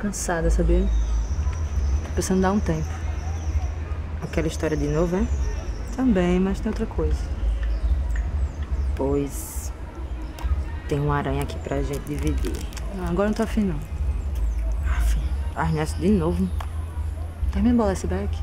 cansada, sabia? Tô pensando dar um tempo. Aquela história de novo, é? Também, mas tem outra coisa. Pois. Tem uma aranha aqui pra gente dividir. Não, agora não tô afim, não. Afim. Arnesto de novo. Termina bola esse back.